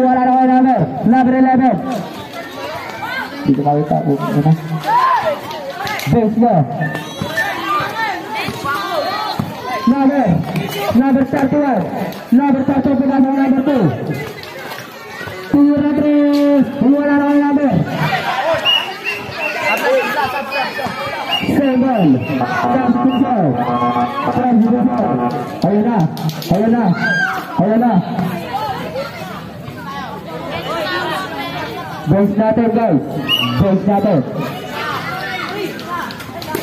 Juara nomor number number 11. Dito kami tak bu. Ano? Base go. Number number 31. Number 31 pegang number 2. Tira terus. Juara nomor Kunsol. Trans Kunsol. Ayo na. Ayo na. Ayo na. Base natin guys. Base natin.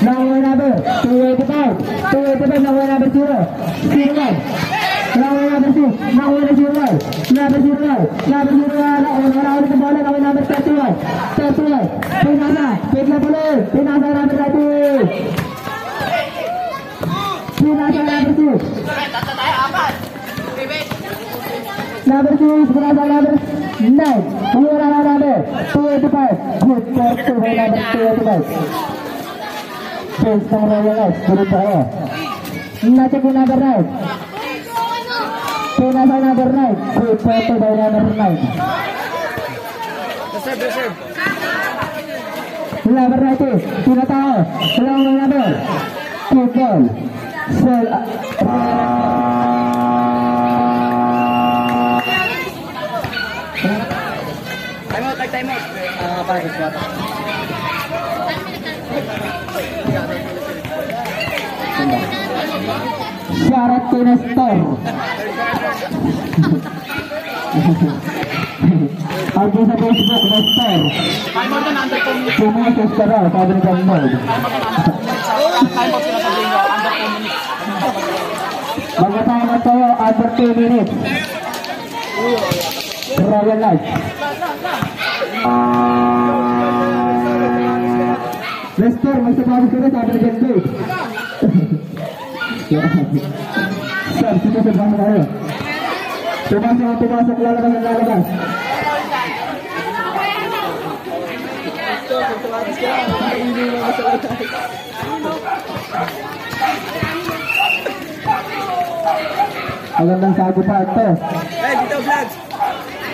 Number number 285. 285 number number 0. 01. Number number 6. Number 01. Number 01. Number 01. Orang ulit ang bola. Number number 31. 31. Pinasa. Bigla boleh. Pinasa number 30. Pinasa number 6. Number 6. Pinasa number 9. Wala na number 285. Good for 2 number 285. Base ng Royal Knights. Gulit tayo. Natin yung number 9. Pinasa number 9. Good for 2 by number 9. Number 90. Pinatao. Walang number. Football. Sel. Time out, like minutes. Pumasok ka raw, sabi ni John Lloyd. Time out sila sabihin nyo, under 2 minutes. Magkasama tayo under 2 minutes. Royal Knights. Lester, na sabi ni John Lloyd. Sir, sige sa bang tayo. Tumasok, tumasok, lalabas ang lalabas. Magandang sago pa ito. Dito vlogs.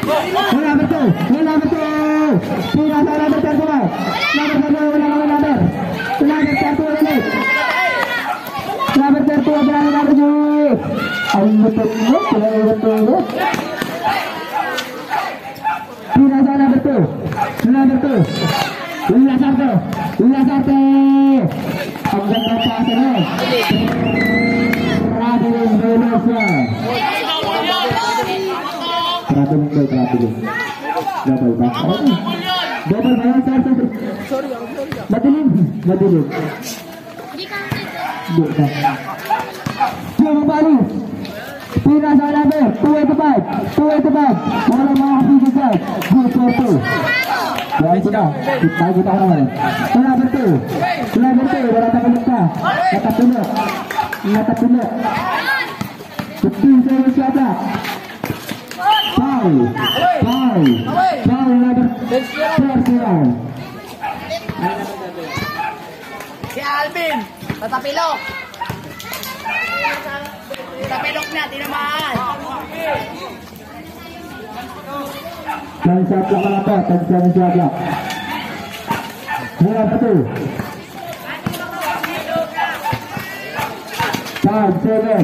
Wala number 2. Wala number 2. Pina sa number 31. Number 31 wala naman number. Number 31 ulit. Number 31 wala naman number 2. Ang lupit mo. Wala naman 2 ulit. Pina sa number 2. Number 2. Wala sarto. Wala sarto. Double ba? Okay. Double ba yan, sir? sir? Sorry, ako sorry. Madilim. Madilim. Di ka. Yung bali. Pina sa number, 285. 285. Wala mga kapigil dyan. Good for two. Yan kita. Kita kita ko naman. Sa number 2. Sa number 2, wala tapulot ka. Natapulot. Natapulot. 15 seconds yata. Foul. Foul. Foul number 31. Si Alvin, tatapilok. Tatapilok na, tinamaan. Dan shot lang pala lang. Mula pa to. Five, seven.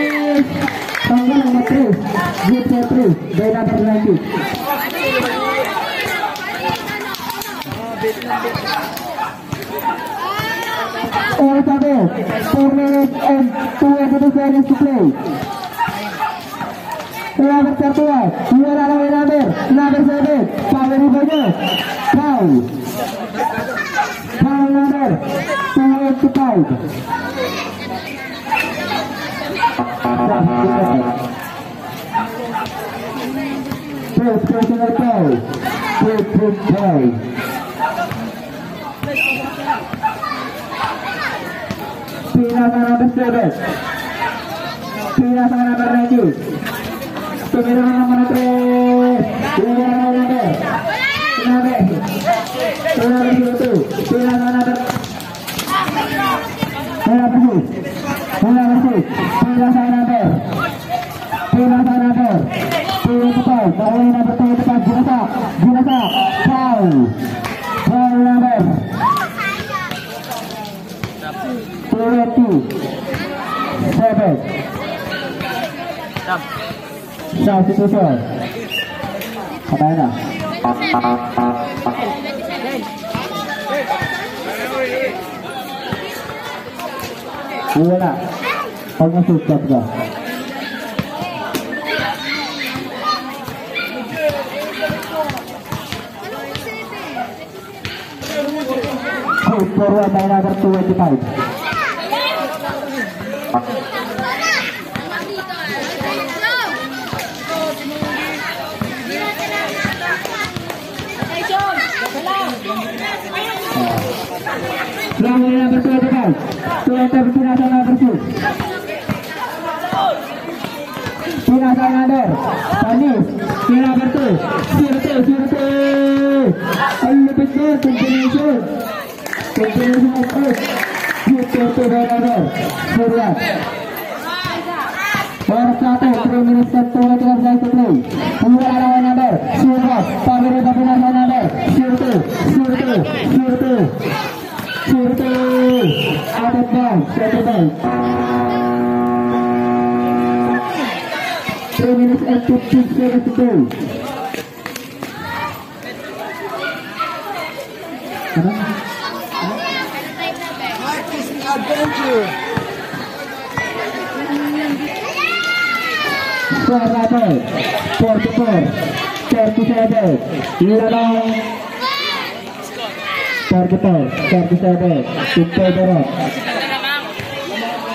90. Oras natin. 4 minutes and 22 seconds to play. Number 31. Wala lang yung number. Number 7. Power river nyo. Foul. Foul number 285. Number seven. Pinasa number 90. Pemira nomor 3. Pemira nomor. Sinabi. Sinabi dito. Pinasa number. Pinasa six. Pinasa six. Pinasa number. Pinasa number. Pinasa substitution patay na wala pag nasukat ka Quick forward by number 25 Long number 25. To enter Pinasa number 6. Pinasa number. Panis. Number 2. Sirte, sirte. Ang lupit mo. Combination. Combination of eight. Sirte, to the number. Surya. Baru satu, 3 minutes and 2 minutes left to play. Dua lawan number, Surya. Pamir ke Pinasa number. Sirte, sirte, sirte. Sirte. Out bounds. 3 minutes and 15 seconds to go. Ano? Adventure. Score natin, 44, 37, lalong 44, 37, Victor Dorot.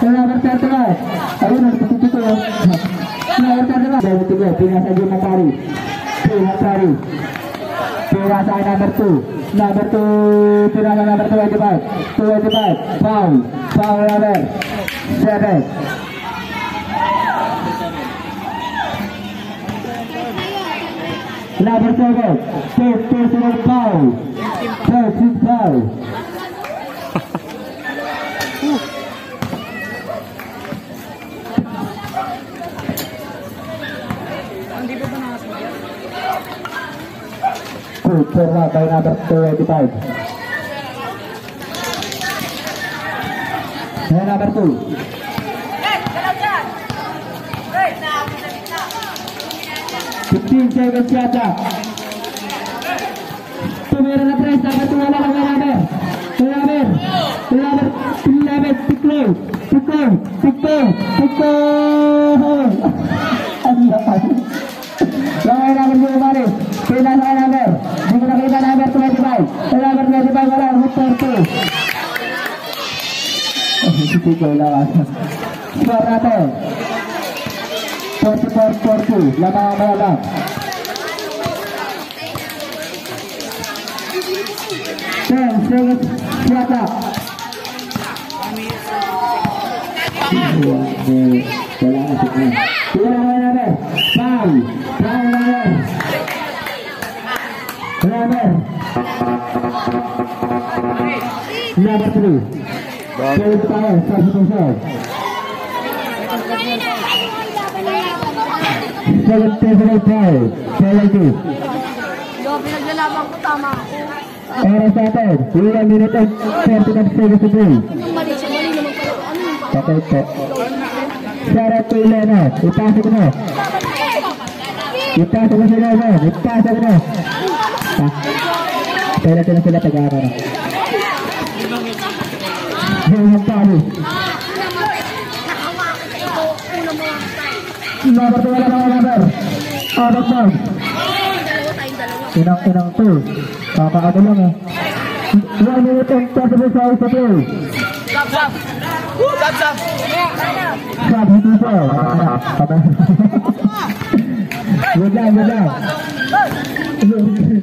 Selamat tertelah. Ayo nanti itu tuh. Tertelah. Dari tiga, saja Matari. Pindah Matari. Pindah saya two. Number two, pindah number two eighty five. Two eighty five. Foul. Foul number seven. Number seven. First personal foul. First foul. Quick forward by number 25. And number two. Fifteen seconds yata. Tumira na tres, number two wala lang number. Number, number, number, tiklo, tiklo, tiklo, tiklo. Ang lakas. Langai number dua kembali. Pindah langai number. Jika nakita number 25. Number 25 wala. Huttor 2. Hindi ko lawan. Score natin. 44-42. Lamang ang mayalang. Ten seconds. Siata. Wala na siya. Tira mo number. Foul. Foul number. Number. Number three. Foul power. Substitution. Second personal foul. Penalty. Yo, pinaglalaban ko tama ako. Oras natin. 1 minute and 39 seconds to play. Yung mali siya, mali po. Sarap ko sila sila sila na. Yung palo. Number two wala mga number. Abot mo. Inang inang to. Kakaano lang. One minute and 30 seconds to play. Stop, stop. Stop, stop. Sabi dito. Good lang, good lang.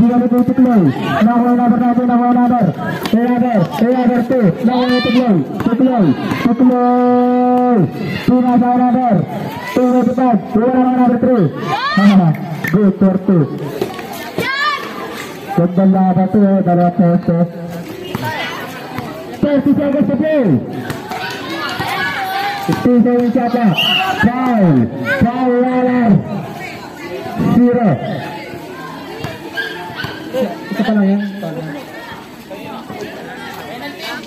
Tiga namun satu dua Kau Kau Ito pa lang yan.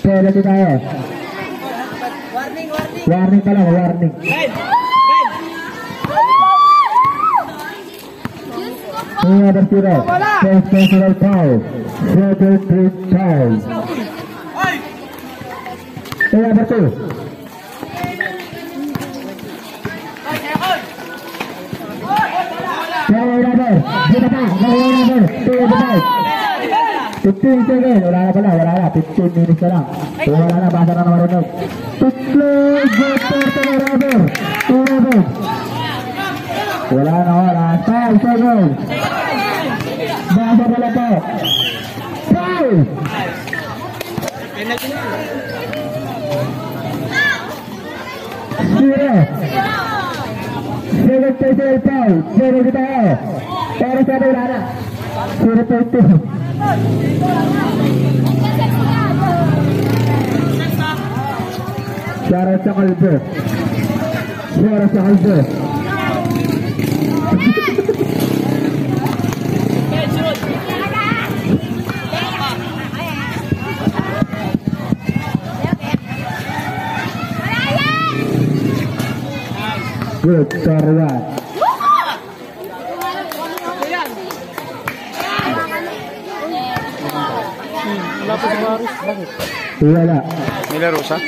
Penalty tayo. Warning, warning. Warning pa lang, warning. Two number zero. First personal foul. Second free foul. Oy. Two number two. Foul number. Dito pa. Foul number. Two number five. 15 seconds. Wala na pala, wala na. 15 minutes na lang. Wala na, basa na naman rin. Tutlog. Good for two number. Two number. Wala na, wala. 5 seconds. Basa pala to. Foul. Penalty na. Zero. Second personal foul. Zero kita tayo. Para sa atin, wala na. Zero point two. Shoutout sa kalbo. Shoutout sa kalbo. Good. Wala pa si Maris. Bakit? Wala. May laro siya?